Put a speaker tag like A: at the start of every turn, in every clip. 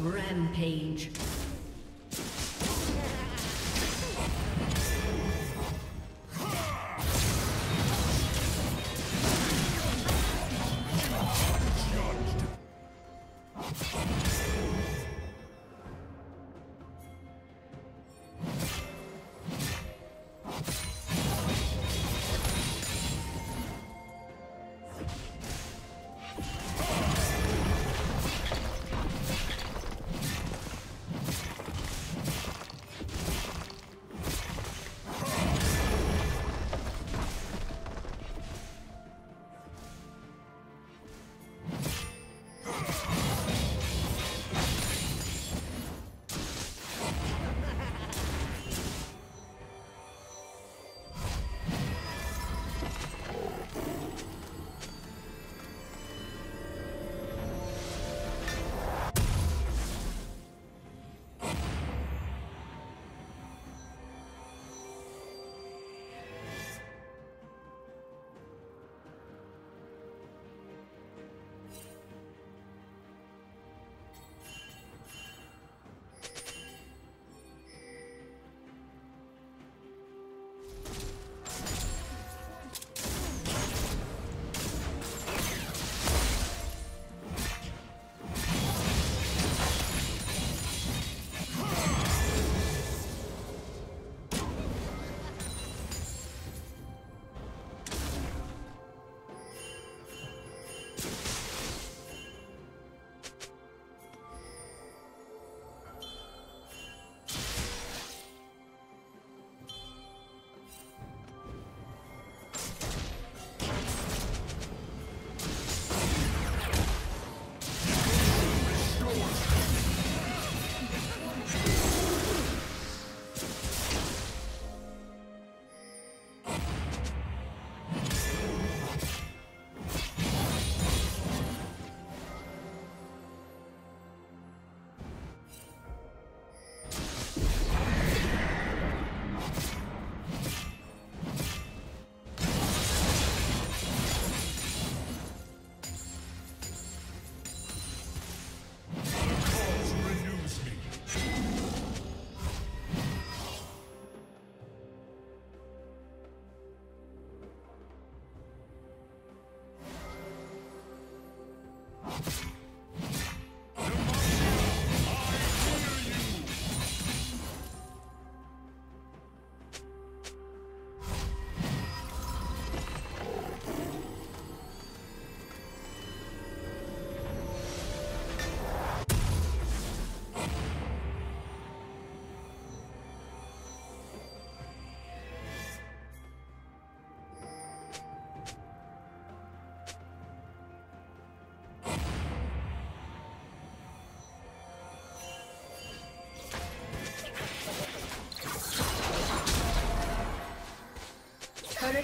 A: Rampage.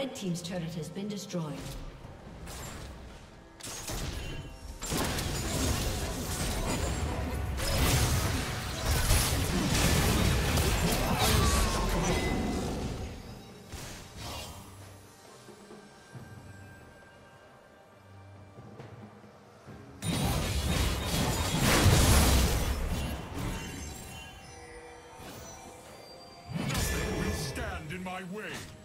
A: Red Team's turret has been destroyed.
B: in my way.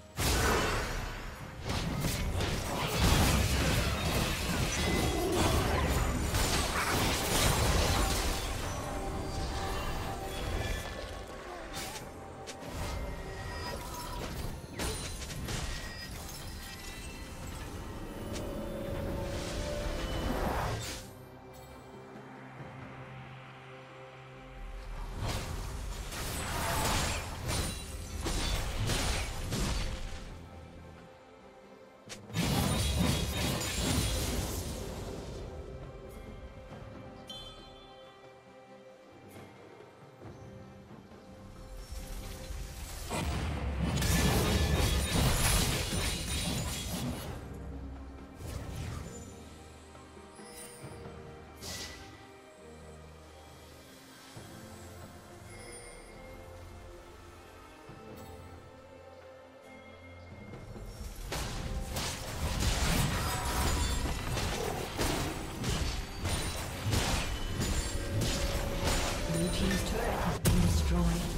B: Destroyed.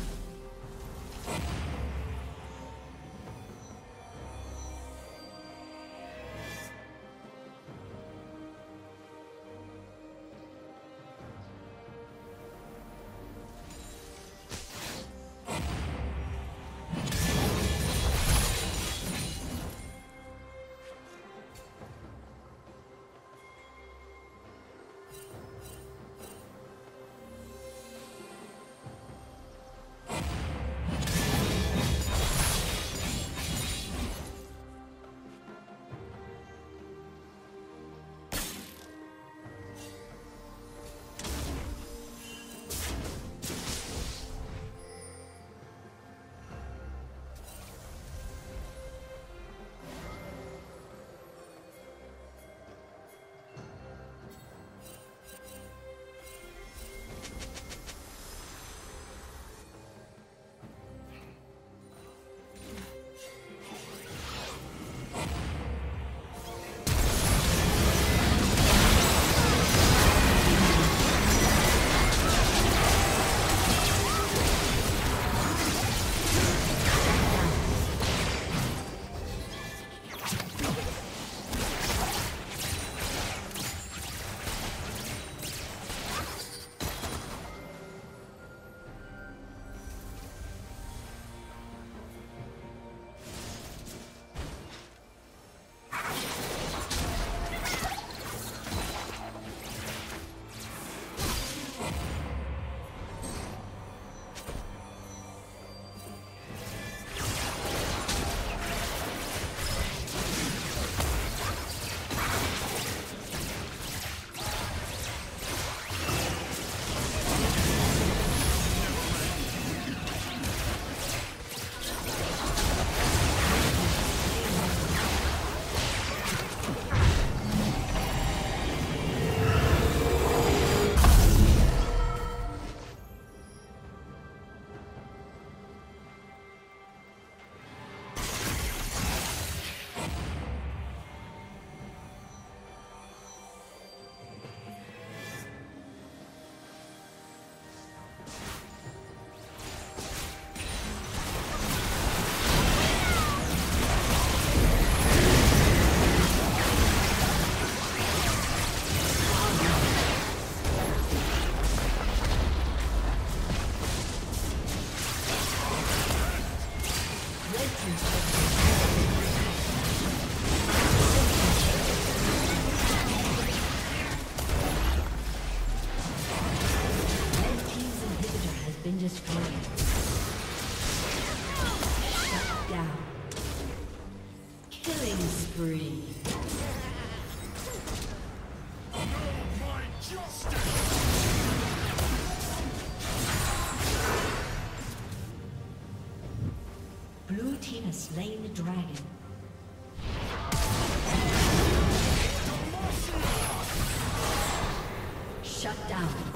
B: Destroyed. Shut down. Killing spree. Blue team has slain the dragon. Shut down.